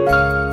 you